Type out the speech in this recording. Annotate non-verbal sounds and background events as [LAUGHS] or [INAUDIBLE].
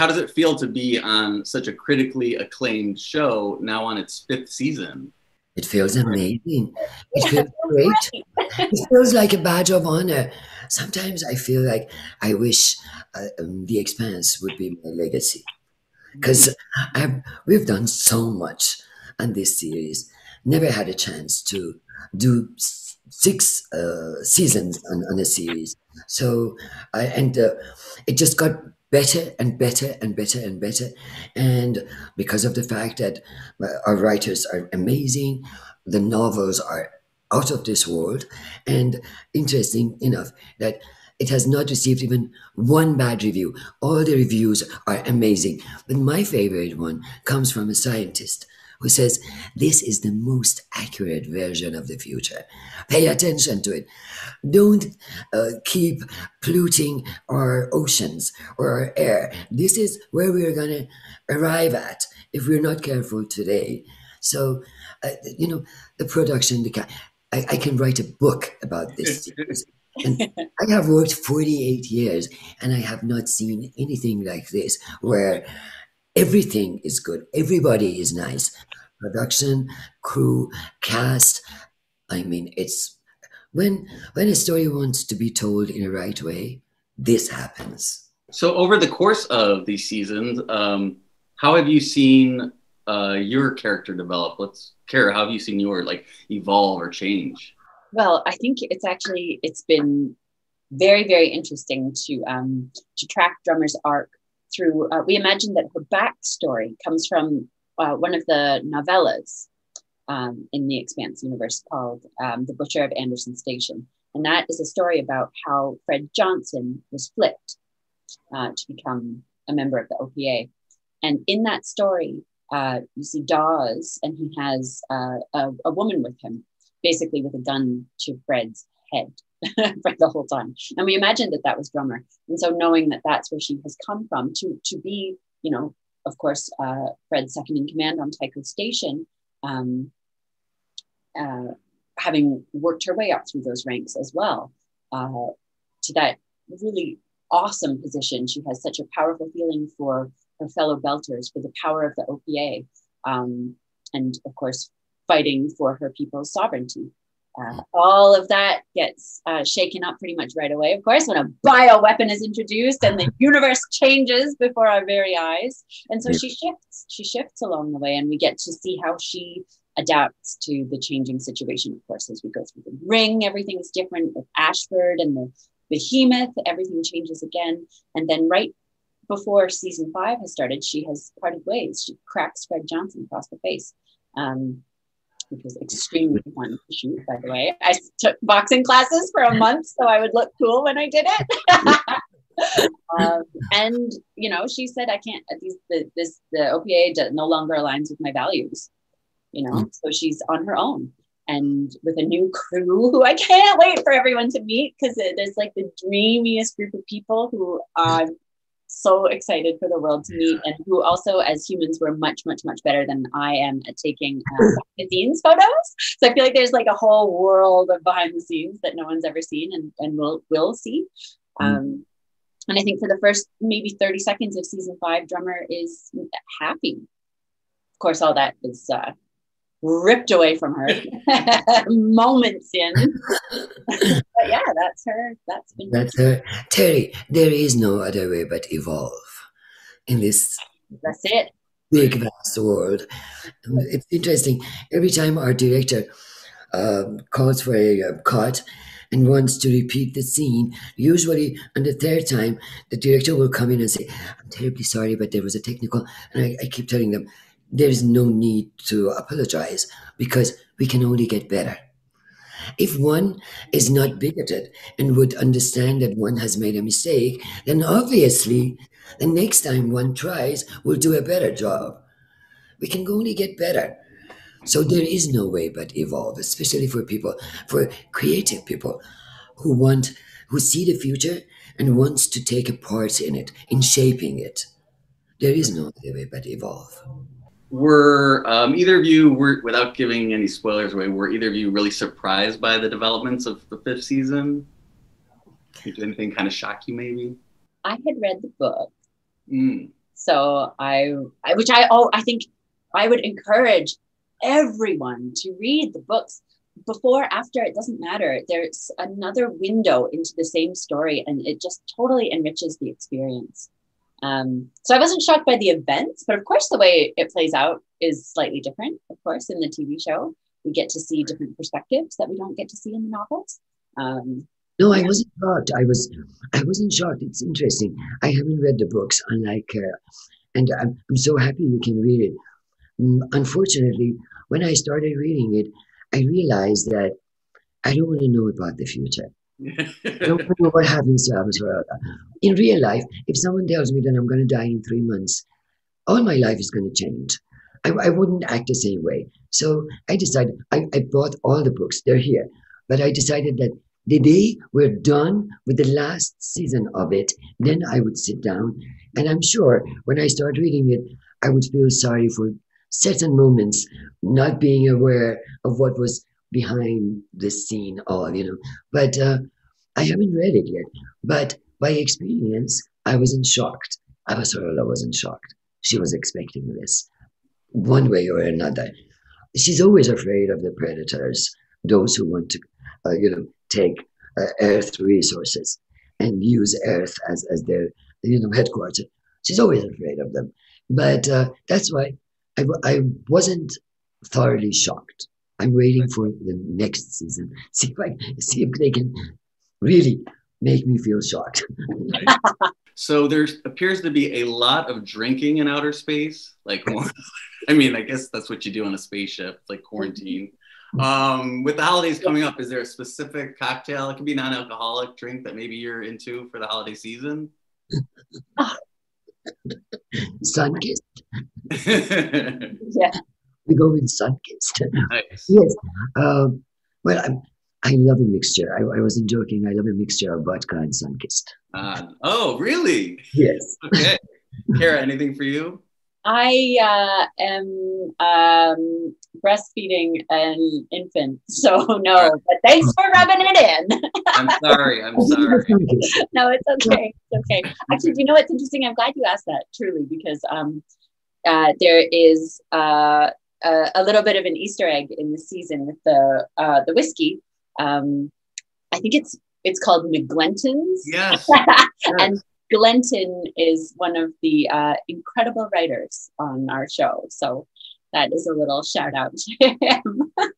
how does it feel to be on such a critically acclaimed show now on its fifth season? It feels amazing. It feels [LAUGHS] great. It feels like a badge of honor. Sometimes I feel like I wish uh, um, The Expanse would be my legacy because we've done so much on this series. Never had a chance to do six uh, seasons on, on, a series. So, I, and uh, it just got better and better and better and better. And because of the fact that uh, our writers are amazing, the novels are out of this world. And interesting enough that it has not received even one bad review. All the reviews are amazing. But my favorite one comes from a scientist who says this is the most accurate version of the future. Pay attention to it. Don't uh, keep polluting our oceans or our air. This is where we're going to arrive at if we're not careful today. So, uh, you know, the production, the I, I can write a book about this. and I have worked 48 years and I have not seen anything like this where everything is good, everybody is nice. Production, crew, cast. I mean, it's when when a story wants to be told in a right way, this happens. So over the course of these seasons, um, how have you seen uh, your character develop? Let's Cara, how have you seen your like evolve or change? Well, I think it's actually it's been very very interesting to um, to track Drummer's arc through. Uh, we imagine that her backstory comes from uh, one of the novellas um, in the Expanse universe called um, "The Butcher of Anderson Station," and that is a story about how Fred Johnson was flipped uh, to become a member of the OPA. And in that story, uh, you see Dawes, and he has uh, a, a, woman with him, basically with a gun to Fred's head [LAUGHS] for the whole time. And we imagined that that was Drummer. And so knowing that that's where she has come from to, to be, you know, of course, uh, Fred's second in command on Tycho Station, um, uh, having worked her way up through those ranks as well uh, to that really awesome position. She has such a powerful feeling for her fellow Belters for the power of the OPA, um, and of course, fighting for her people's sovereignty. Uh, all of that gets uh, shaken up pretty much right away, of course, when a bio weapon is introduced and the [LAUGHS] universe changes before our very eyes. And so she shifts, she shifts along the way, and we get to see how she adapts to the changing situation, of course, as we go through the ring. Everything is different with Ashford and the behemoth, everything changes again. And then, right before season five has started, she has parted ways. She cracks Fred Johnson across the face, um, which was extremely fun to shoot, by the way. I took boxing classes for a month so I would look cool when I did it. [LAUGHS] um, and you know, she said, "I can't. The, this the OPA no longer aligns with my values." You know, so she's on her own and with a new crew who I can't wait for everyone to meet because it is like the dreamiest group of people who I'm so excited for the world to meet and who also as humans were much much much better than i am at taking [LAUGHS] the scenes photos. So i feel like there's like a whole world of behind the scenes that no one's ever seen and, and will will see. Mm. um, and i think for the first maybe 30 seconds of season five drummer is happy. Of course all that is uh, ripped away from her [LAUGHS] moments in. [LAUGHS] but yeah, that's her. That's been that's her. Terry, there is no other way but evolve in this. That's it. Big vast world. It's interesting. Every time our director um, calls for a uh, cut and wants to repeat the scene, usually on the third time, the director will come in and say, "I'm terribly sorry, but there was a technical." And I, I keep telling them there is no need to apologize because we can only get better. If one is not bigoted and would understand that one has made a mistake, then obviously the next time one tries, we'll do a better job. We can only get better. So there is no way but evolve, especially for people, for creative people who want, who see the future and wants to take a part in it, in shaping it. There is no other way but evolve were um, either of you were without giving any spoilers away were either of you really surprised by the developments of the fifth season? Did anything kind of shock you maybe? I had read the book. Mm. So I, I which I oh I think I would encourage everyone to read the books before after it doesn't matter. There's another window into the same story and it just totally enriches the experience um, so i wasn't shocked by the events but of course the way it plays out is slightly different of course in the tv show we get to see different perspectives that we don't get to see in the novels um, no, I wasn't shocked. I was, I wasn't shocked. It's interesting. I haven't read the books, unlike, uh, and I'm, I'm so happy you can read it. Mm, unfortunately, when I started reading it, I realized that I don't want to know about the future. Don't know what happens. In real life, if someone tells me that I'm going to die in three months, all my life is going to change. I, I wouldn't act the same way. So I decided, I, I bought all the books, they're here. But I decided that the day we're done with the last season of it, then I would sit down. And I'm sure when I start reading it, I would feel sorry for certain moments, not being aware of what was behind the scene, all, you know. But uh, I haven't read it yet. But by experience, I wasn't shocked. Avasarala wasn't shocked. She was expecting this one way or another. She's always afraid of the predators, those who want to, uh, you know, take uh, Earth resources and use Earth as, as their you know headquarters. She's always afraid of them, but uh, that's why I, I wasn't thoroughly shocked. I'm waiting for the next season. [LAUGHS] See if I see if they can really make me feel shocked. [LAUGHS] so there appears to be a lot of drinking in outer space. Like, [LAUGHS] I mean, I guess that's what you do on a spaceship, like quarantine. Um, with the holidays coming up, is there a specific cocktail? It could be non-alcoholic drink that maybe you're into for the holiday season. Sunkist. yeah. We go with Sunkist. Nice. yes. Um, well, I'm, I love a mixture. I, I wasn't joking. I love a mixture of vodka and Sunkist. Uh, oh, really? Yes. Okay. Cara, anything for you? I uh, am um, breastfeeding an infant, so no. But thanks for rubbing it in. I'm sorry. I'm [LAUGHS] sorry. no, it's okay. It's okay. Actually, do you know what's interesting? I'm glad you asked that. Truly, because um, uh, there is uh, a, a, little bit of an Easter egg in the season with the uh, the whiskey. Um, I think it's it's called McGlenton's. Yes. [LAUGHS] and Glenton is one of the uh, incredible writers on our show. So that is a little shout out to him. [LAUGHS]